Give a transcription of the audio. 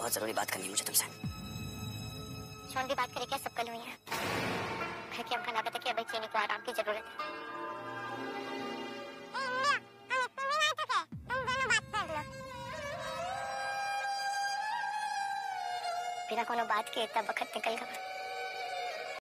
बहुत ज़रूरी बात करनी है मुझे तुमसे। शोन भी बात करे क्या? सब कल हुई है। घर के हमका लागत है कि अभी चीनी को आराम की ज़रूरत है। बिना कोनो बात के इतना वक्त निकल गया।